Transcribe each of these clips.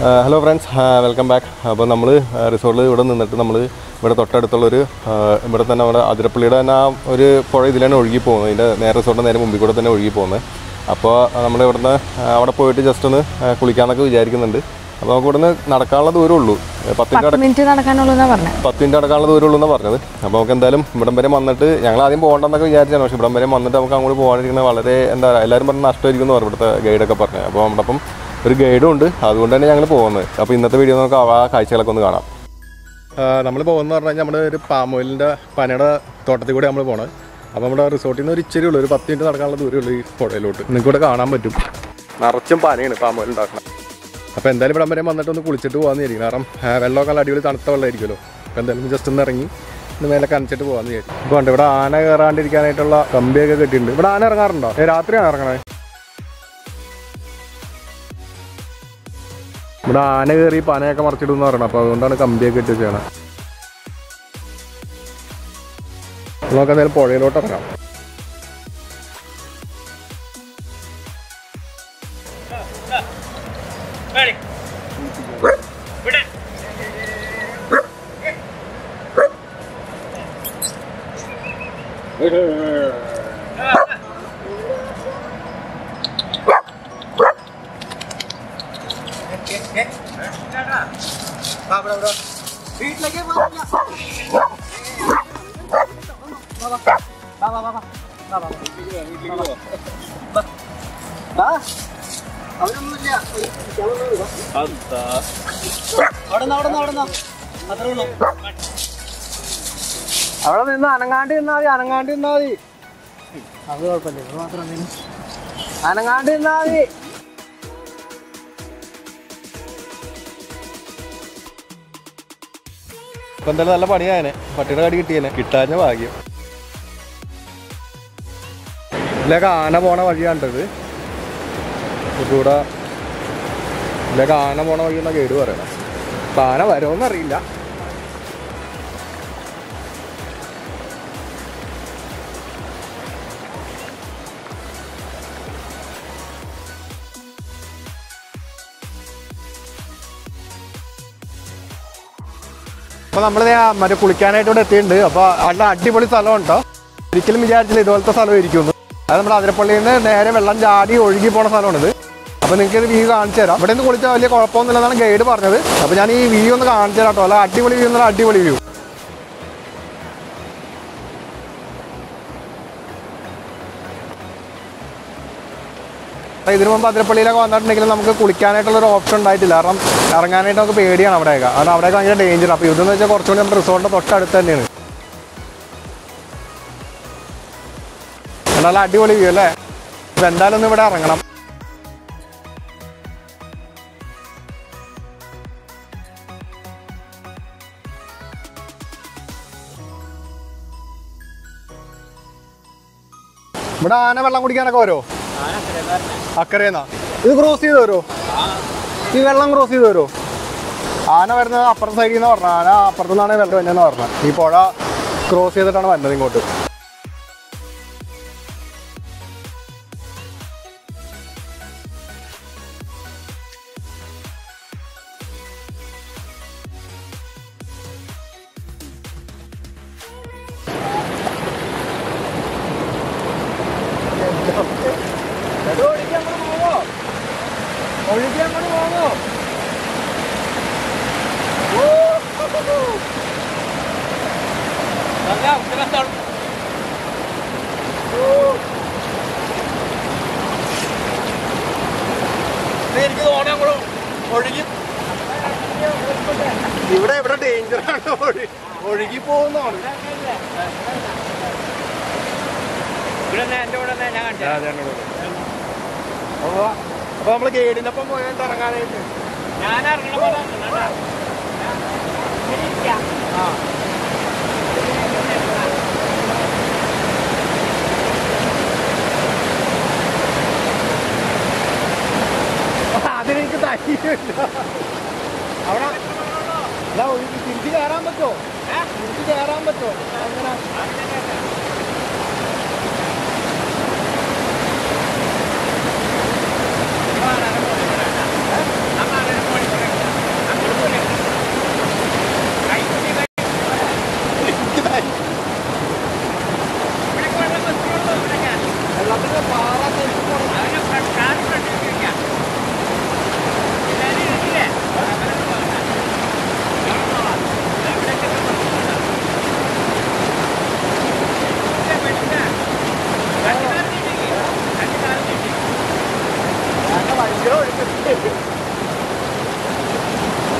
Hello friends welcome back അപ്പോൾ നമ്മൾ റിസോർട്ടിൽ ഇവിടെ നിന്നിട്ട് നമ്മൾ ഇവിടെ തൊട്ടടുത്തുള്ളൊരു ഇവിടെ തന്നെ നമ്മുടെ അതിരപ്പള്ളിയുടെ തന്നെ ആ ഒരു പുഴ ഇതിലാണ് ഒഴുകി പോകുന്നത് ഇതിന്റെ നേരെ റിസോർട്ടിന്റെ നേരെ മുമ്പിൽ കൂടെ തന്നെ ഒഴുകി പോകുന്നത് അപ്പോൾ നമ്മൾ ഇവിടുന്ന് അവിടെ പോയിട്ട് ജസ്റ്റ് ഒന്ന് കുളിക്കാമെന്നൊക്കെ വിചാരിക്കുന്നുണ്ട്. അപ്പോൾ നമുക്ക് ഇവിടുന്ന് നടക്കാനുള്ള ദൂരം ഉള്ളൂ. പത്ത് മിനിറ്റ് നടക്കാനുള്ളൂ പറഞ്ഞത് പത്ത് മിനിറ്റ് നടക്കാനുള്ള ദൂരം ഉള്ളൂ എന്നാണ് പറഞ്ഞത്. അപ്പോൾ നമുക്ക് എന്തായാലും ഇവിടം വരെ വന്നിട്ട് ഞങ്ങൾ ആദ്യം പോകണ്ടെന്നൊക്കെ വിചാരിച്ചാണ്. പക്ഷേ ഇവിടം വരെ വന്നിട്ട് നമുക്ക് അങ്ങോട്ട് പോകാണ്ടിരിക്കുന്നത് വളരെ എന്താ പറയുക എല്ലാവരും പറഞ്ഞ് നഷ്ടമായിരിക്കും എന്ന് പറഞ്ഞു ഇവിടുത്തെ ഗൈഡൊക്കെ പറഞ്ഞത്. അപ്പോൾ നമ്മുടെ അപ്പം ഒരു ഗൈഡും ഉണ്ട്. അതുകൊണ്ട് തന്നെ ഞങ്ങൾ പോകുന്നത്. അപ്പോൾ ഇന്നത്തെ വീഡിയോ നമുക്ക് ആ കാഴ്ചകളൊക്കെ ഒന്ന് കാണാം. നമ്മൾ പോകുന്നത് പറഞ്ഞു കഴിഞ്ഞാൽ നമ്മുടെ ഒരു പാമോയിലിന്റെ പനയുടെ തോട്ടത്തിൽ കൂടെ നമ്മൾ പോകണം അപ്പോൾ നമ്മുടെ റിസോർട്ടിൽ നിന്ന് ഒരു ഇച്ചിരി ഉള്ളൂ. ഒരു പത്ത് മിനിറ്റ് നടക്കാനുള്ള ദൂരമുള്ളൂ ഈ പുഴയിലോട്ട്. നിങ്ങൾക്ക് ഇവിടെ കാണാൻ പറ്റും. നിറച്ചും പനയാണ് പാമോയിൽ ഉണ്ടാക്കണം. അപ്പോൾ എന്തായാലും ഇവിടെ വരെ വന്നിട്ട് ഒന്ന് കുളിച്ചിട്ട് പോകാമെന്ന് വിചാരിക്കും കാരണം വെള്ളമൊക്കെ നല്ല അടിപൊളി തണുത്ത വെള്ളമായിരിക്കുമല്ലോ. അപ്പോൾ എന്തായാലും ജസ്റ്റ് ഒന്ന് ഇറങ്ങി ഒന്ന് മേലെ കനച്ചിട്ട് പോകാമെന്ന് വിചാരിക്കും ഇപ്പോൾ ഉണ്ട് ഇവിടെ ആന കയറാണ്ടിരിക്കാനായിട്ടുള്ള കമ്പിയൊക്കെ കെട്ടിയിട്ടുണ്ട്. ഇവിടെ ആന ഇറങ്ങാറുണ്ടോ? രാത്രിയാണ് ഇറങ്ങണത് ഇവിടെ ആന കയറി പനയൊക്കെ മറിച്ചിടുന്ന് പറയണം. അപ്പോൾ അതുകൊണ്ടാണ് കമ്പിയൊക്കെ ഇട്ട് ചെയ്യണം നമുക്ക് എന്തായാലും പുഴയിലോട്ട് ഇറങ്ങാം. അവിടെ നിന്ന് അനങ്ങാണ്ട് നിന്നാ മതി അനങ്ങാണ്ട് നിന്നാ മതി. അത് കുഴപ്പമില്ല ഇത് മാത്രം അനങ്ങാണ്ട് നിന്നാ മതി. ഇപ്പൊ എന്തായാലും നല്ല പണിയായനെ പട്ടിയുടെ കടി കിട്ടിയനെ. കിട്ടാഞ്ഞ ഭാഗ്യം. ഇതിലേക്ക് ആന പോണ വഴിയാണ്ടത് കൂടെ ഇതിലേക്ക് ആന പോണ വഴി എന്നാ കേട് പറയണം. അപ്പൊ ആന വരുമെന്നറിയില്ല അപ്പൊ നമ്മൾ മറ്റേ കുളിക്കാനായിട്ട് ഇവിടെ എത്തിയിട്ടുണ്ട്. അപ്പൊ നല്ല അടിപൊളി സ്ഥലം ഉണ്ടോ ഒരിക്കലും വിചാരിച്ചില്ല ഇതുപോലത്തെ സ്ഥലം ഇരിക്കുന്നു അത് നമ്മുടെ അതിരപ്പള്ളിയിൽ നിന്ന് നേരെ വെള്ളം ചാടി ഒഴുകി പോണ സ്ഥലമാണിത് അപ്പൊ നിങ്ങൾക്ക് ഇത് വ്യൂ കാണിച്ചു തരാം. ഇവിടെ നിന്ന് കുളിച്ചാൽ വലിയ കുഴപ്പമൊന്നുമില്ലെന്നാണ് ഗൈഡ് പറഞ്ഞത്. അപ്പൊ ഞാൻ ഈ വ്യൂ ഒന്ന് കാണിച്ചു തരാം കേട്ടോ അല്ല അടിപൊളി വ്യൂ എന്നാൽ അടിപൊളി വ്യൂ ഇതിനു മുമ്പ് അതിരപ്പള്ളിയിലൊക്കെ വന്നിട്ടുണ്ടെങ്കിൽ നമുക്ക് കുളിക്കാനായിട്ടുള്ള ഒരു ഓപ്ഷൻ ഉണ്ടായിട്ടില്ല. കാരണം ഇറങ്ങാനായിട്ട് നമുക്ക് പേടിയാണ് അവിടെയൊക്കെ. കാരണം അവിടെയൊക്കെ ഭയങ്കര ഡേഞ്ചർ അപ്പോൾ ഇതെന്ന് വെച്ചാൽ കുറച്ചുകൂടി നമ്മുടെ റിസോർട്ടിന്റെ തൊട്ടടുത്ത് തന്നെയാണ്. നല്ല അടിപൊളി വ്യൂ അല്ലേ? ഇപ്പൊ എന്തായാലും ഒന്ന് ഇവിടെ ഇറങ്ങണം. ഇവിടെ ആന വെള്ളം കുടിക്കാനൊക്കെ വരുമോ അക്കരേന്നാ? ഇത് ക്രോസ് ചെയ്ത് വരുമോ ഈ വെള്ളം ക്രോസ് ചെയ്ത് വരുമോ ആന വരുന്നത് അപ്പുറത്തെ സൈഡിൽ നിന്ന് പറഞ്ഞ ആന അപ്പുറത്തു നിന്നാണ് വെള്ളം വരുന്നതെന്ന് പറഞ്ഞത്. ഈ പുഴ ക്രോസ് ചെയ്തിട്ടാണ് വരുന്നത് ഇങ്ങോട്ട്. ഒഴുകി അങ്ങോട്ട് പോകോ എനിക്ക് തോന്നുന്നു ഒഴുകി ഇവിടെ ഇവിടെ ഡേഞ്ചറാണ് ഒഴുകി പോകുന്നതാണ് അപ്പൊ നമ്മൾ ഗൈഡിന്റെ ഒപ്പം പോയിട്ട് ഇറങ്ങാനായിട്ട്? ഞാൻ ഇറങ്ങണ. ആ. അതിനെനിക്ക് ധൈര്യമില്ല. അവിടെ തിരിച്ച് കയറാൻ പറ്റുമോ? തിരിച്ച് കയറാൻ പറ്റുമോ? അങ്ങനെ ആ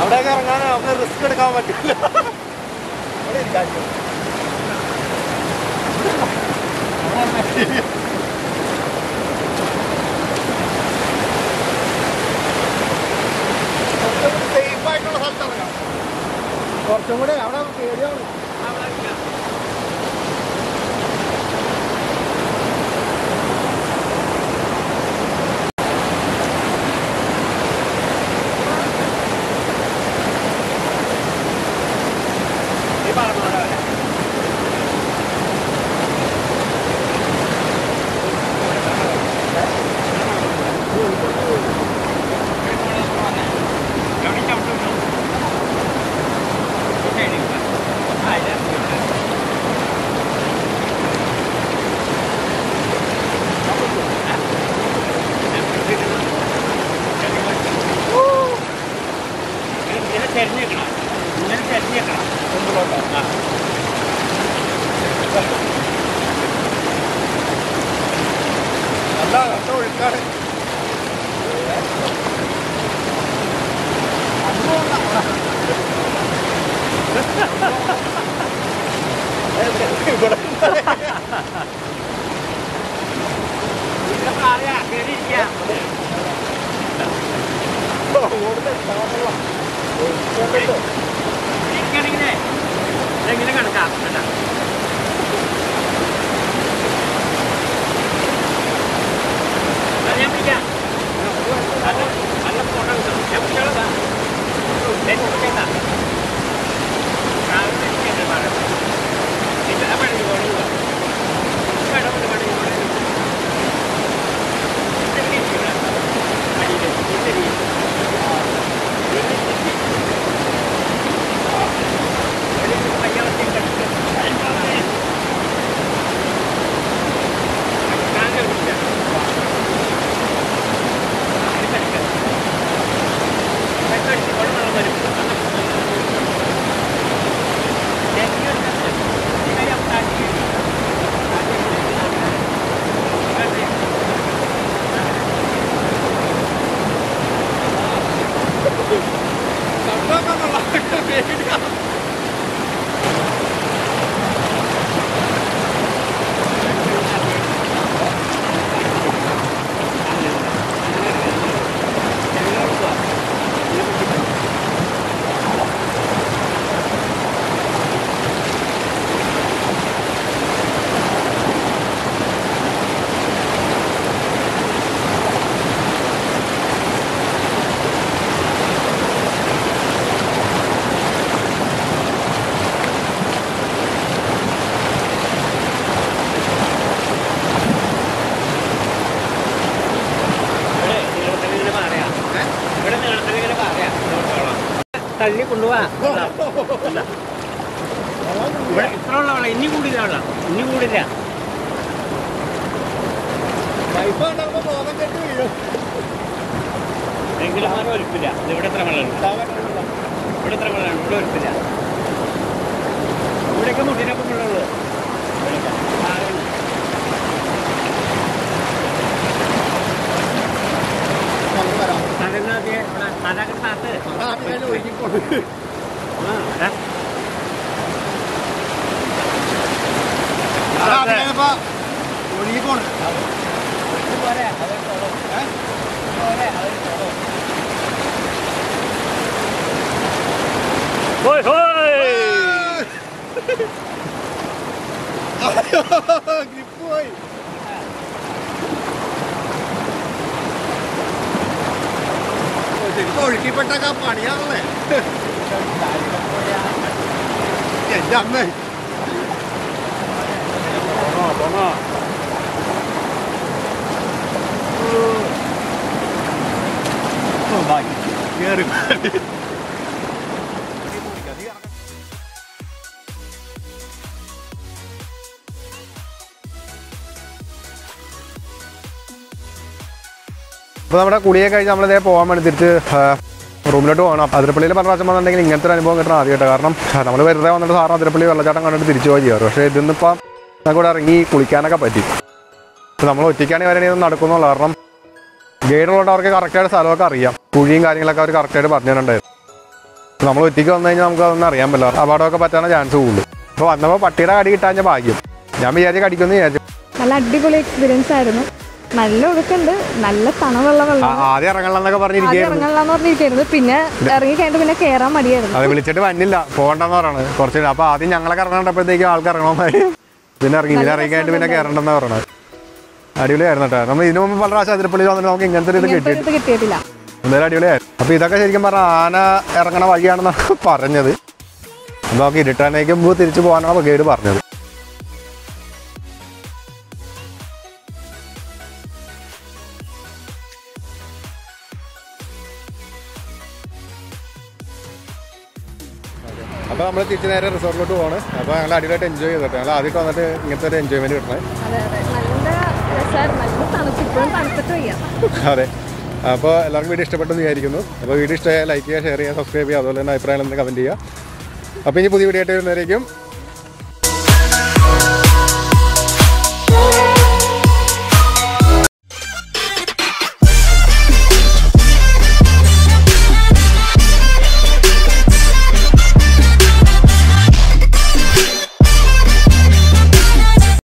അവിടെയൊക്കെ ഇറങ്ങാൻ അവിടെ റിസ്ക് എടുക്കാൻ പറ്റില്ല. അവിടെ ഇരിക്കാൻ. കുറച്ചും കൂടി അവിടെ പേടിയാണ് ആ അല്ല നല്ല ഒഴുക്കാണ് ഇതൊക്കെ അറിയാം കേറിയിരിക്കാം ഇരിക്കണെങ്കിലേ ഇതെങ്ങനെ കണക്കാം കേട്ടാ? അത് ഞാൻ പിടിക്കാം നല്ല ഫോട്ടോ കിട്ടും. ഞാൻ പിടിച്ചോളാം ഞാൻ പിടിക്കണ്ട രാവിലെ ഇരിക്കട്ടെ പറയാം ഇത് ആ പണി പോകണം വേണം ഇത് പണി പോകണം ഇതെങ്ങനെ ഇരിക്കണം അടിയിൽ ഇതെങ്ങനെ തള്ളി കൊണ്ടുപോവാ ഇവിടെ ഇത്ര ഉള്ള വെള്ളം ഇനി കൂടില്ല വെള്ളം ഇനി കൂടില്ല. എങ്കിലും മാറി ഒരുപ്പില്ല ഇവിടെ എത്ര വെള്ളമുണ്ട്. ഇവിടെ എത്ര വെള്ളമാണ് ഇവിടെ ഒരുപ്പില്ല ഇവിടെയൊക്കെ മുട്ടിനൊപ്പം വെള്ളമുള്ളൂ સાડેના જે સાડા કરતા હશે હા પેલું એની કોણ હા હા Hoi hoi! Gripou aí! ഒഴുക്കിപ്പെട്ടൊക്കെ പണിയാണല്ലേ? എന്റെ അമ്മേ. കേറി. അപ്പോൾ നമ്മുടെ കുടിയെ കഴിഞ്ഞ് നമ്മളിതേ പോകാൻ വേണ്ടി തിരിച്ച് റൂമിലോട്ട് പോകണം. അതിരപ്പള്ളിയിൽ പറഞ്ഞ പ്രാവശ്യം വന്നിട്ടുണ്ടെങ്കിൽ ഇങ്ങനത്തെ ഒരു അനുഭവം കിട്ടണം ആദ്യമായിട്ട്. കാരണം നമ്മൾ വെറുതെ വന്നിട്ട് സാറിന് അതിരപ്പള്ളി വെള്ളച്ചാട്ടം കണ്ടിട്ട് തിരിച്ചു പോയി ചെയ്യാറ്. പക്ഷേ ഇതിന്നിപ്പം നമുക്ക് ഇവിടെ ഇറങ്ങി കുളിക്കാനൊക്കെ പറ്റി. നമ്മൾ ഒറ്റയ്ക്കാണ് വരണേ നടക്കുന്നുള്ള. കാരണം ഗൈഡ് ഉള്ളതുകൊണ്ട് അവർക്ക് കറക്റ്റായിട്ട് സ്ഥലമൊക്കെ അറിയാം. കുഴിയും കാര്യങ്ങളൊക്കെ അവർ കറക്റ്റായിട്ട് പറഞ്ഞിട്ടുണ്ടായിരുന്നു. നമ്മൾ ഒറ്റയ്ക്ക് വന്നു കഴിഞ്ഞാൽ നമുക്ക് അതൊന്നും അറിയാൻ പറ്റില്ല. അപകടമൊക്കെ പറ്റാൻ ചാൻസ് കൂടുതൽ. അപ്പോൾ വന്നപ്പോൾ പട്ടിയുടെ കടി കിട്ടാൻ ഭാഗ്യം. ഞാൻ വിചാരിച്ച് കടിക്കുമെന്ന് വിചാരിച്ചു. നല്ല അടിപൊളി എക്സ്പീരിയൻസ് ആയിരുന്നു. നല്ല ഒഴുക്കുണ്ട്. നല്ല തണുവുള്ള വെള്ളം ആദ്യം ഇറങ്ങണമെന്നൊക്കെ പറഞ്ഞിരിക്കുകയായിരുന്നു. ഇറങ്ങാന്ന് പിന്നെ ഇറങ്ങി കഴിഞ്ഞിട്ട് പിന്നെ കേറാൻ മടിയായിരുന്നു. അത് വിളിച്ചിട്ട് വന്നില്ല. പോകണ്ടെന്ന് പറയണത്. കുറച്ച് അപ്പൊ ആദ്യം ഞങ്ങളൊക്കെ ഇറങ്ങേണ്ടപ്പോഴത്തേക്കും ആൾക്ക് ഇറങ്ങണമെന്നായി പിന്നെ ഇറങ്ങി പിന്നെ ഇറങ്ങി കഴിഞ്ഞിട്ട് പിന്നെ കയറണ്ടെന്ന് പറയണത്. അടിപൊളിയായിരുന്നു കേട്ടോ. നമ്മൾ ഇതിനു മുമ്പ് പല പ്രാവശ്യം അതിരപ്പള്ളി വന്നിട്ട് നമുക്ക് ഇങ്ങനത്തെ ഒരു ഇത് കിട്ടിയിട്ടില്ല. എന്തായാലും അടിപൊളിയായിരുന്നു. അപ്പോൾ ഇതൊക്കെ ശരിക്കും പറഞ്ഞാൽ ആന ഇറങ്ങണ വഴിയാണെന്നാണ് പറഞ്ഞത്. അപ്പോൾ നമുക്ക് ഇരുട്ടാനേക്കുമ്പോൾ തിരിച്ചു പോകാനാണ് ഗൈഡ് പറഞ്ഞത്. അപ്പോൾ നമ്മൾ തിരിച്ച് നേരെ റിസോർട്ടിലോട്ട് പോവാണ്. അപ്പോൾ ഞങ്ങൾ അടിപൊളിയായിട്ട് എൻജോയ് ചെയ്തിട്ട് ഞങ്ങൾ ആദ്യം വന്നിട്ട് ഇങ്ങനത്തെ ഒരു എൻജോയ്മെന്റ് കിട്ടണേ. അതെ അപ്പോൾ എല്ലാവർക്കും വീഡിയോ ഇഷ്ടപ്പെട്ടെന്ന് വിചാരിക്കുന്നു. അപ്പോൾ വീഡിയോ ഇഷ്ടമായ ലൈക്ക് ചെയ്യുക ഷെയർ ചെയ്യുക സബ്സ്ക്രൈബ് ചെയ്യുക. അതുപോലെ തന്നെ അഭിപ്രായങ്ങൾ കമന്റ് ചെയ്യുക. അപ്പോൾ ഇനി പുതിയ വീഡിയോ ആയിട്ട് വരുന്നതായിരിക്കും